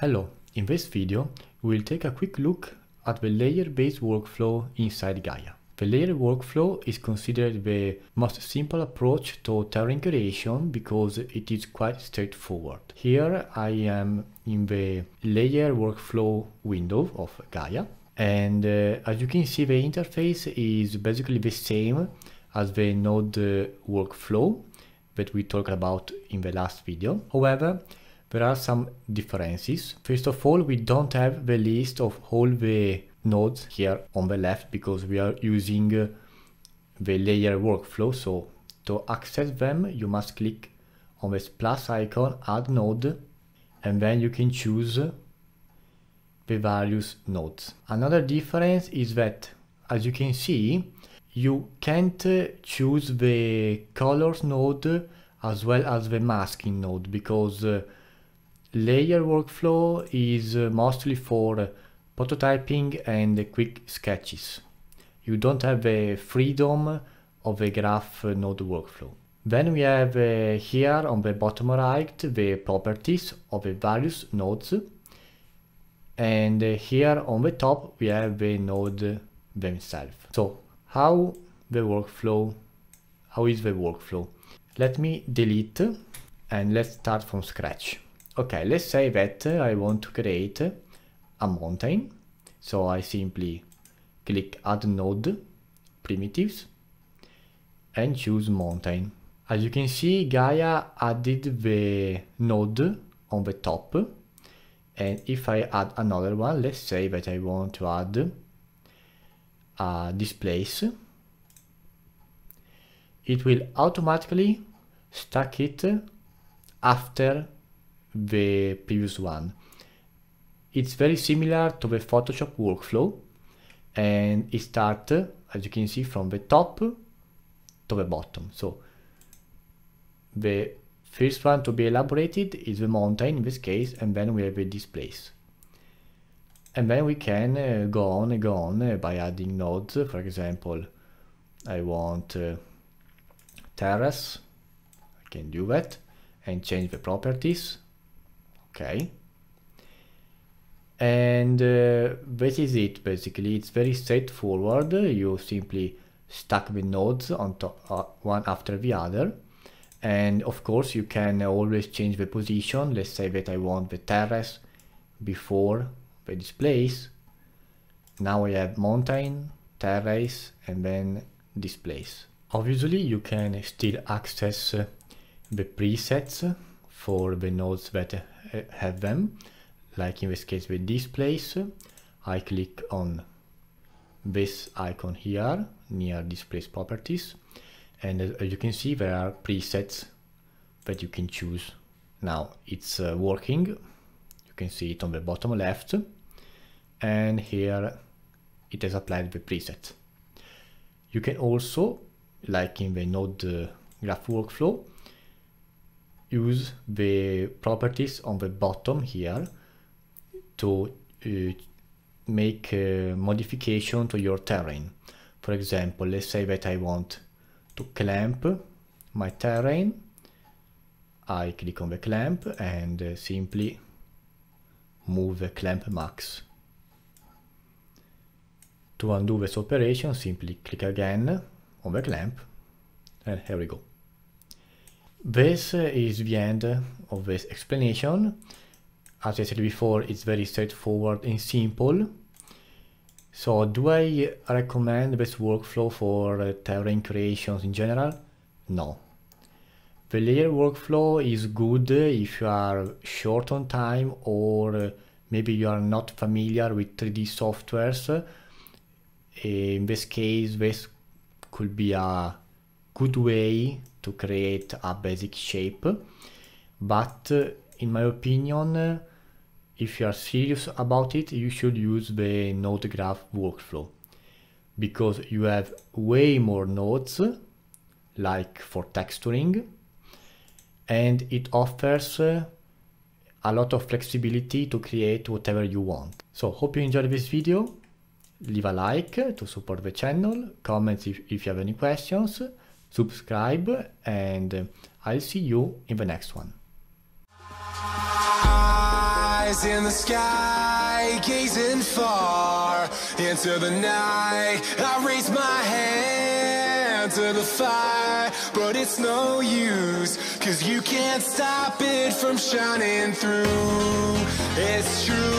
Hello, in this video we'll take a quick look at the layer-based workflow inside Gaea. The layer workflow is considered the most simple approach to terrain creation because it is quite straightforward. Here I am in the layer workflow window of Gaea and uh, as you can see the interface is basically the same as the node uh, workflow that we talked about in the last video. However, there are some differences. First of all, we don't have the list of all the nodes here on the left because we are using uh, the layer workflow. So to access them, you must click on this plus icon, add node, and then you can choose the various nodes. Another difference is that, as you can see, you can't choose the colors node as well as the masking node because uh, layer workflow is uh, mostly for prototyping and quick sketches. You don't have the freedom of the graph node workflow. Then we have uh, here on the bottom right the properties of the various nodes and uh, here on the top we have the node themselves. So how the workflow, how is the workflow? Let me delete and let's start from scratch. Okay, let's say that uh, I want to create a mountain. So I simply click add node primitives and choose mountain. As you can see, Gaea added the node on the top. And if I add another one, let's say that I want to add a displace, it will automatically stack it after the previous one. It's very similar to the Photoshop workflow and it starts, as you can see, from the top to the bottom. So the first one to be elaborated is the mountain in this case, and then we have the displace. And then we can uh, go on and go on uh, by adding nodes. For example, I want uh, terrace, I can do that and change the properties. Okay. And uh, that is it basically. It's very straightforward. You simply stack the nodes on top, uh, one after the other. And of course you can always change the position. Let's say that I want the terrace before the displace. Now I have mountain, terrace, and then displace. Obviously you can still access uh, the presets for the nodes that have them. Like in this case with displace I click on this icon here near displace properties. And as you can see there are presets that you can choose. Now it's uh, working. You can see it on the bottom left. And here it has applied the preset. You can also like in the node uh, graph workflow use the properties on the bottom here to uh, make a modification to your terrain. For example, let's say that I want to clamp my terrain. I click on the clamp and uh, simply move the clamp max. To undo this operation, simply click again on the clamp and here we go. This is the end of this explanation. As I said before, it's very straightforward and simple. So do I recommend this workflow for uh, terrain creations in general? No. The layer workflow is good if you are short on time or maybe you are not familiar with 3D softwares. In this case, this could be a good way to create a basic shape but in my opinion if you are serious about it you should use the node graph workflow because you have way more nodes like for texturing and it offers a lot of flexibility to create whatever you want. So hope you enjoyed this video, leave a like to support the channel, comments if, if you have any questions, subscribe, and I'll see you in the next one. eyes in the sky, gazing far into the night. I raise my hand to the fire, but it's no use, cause you can't stop it from shining through. It's true.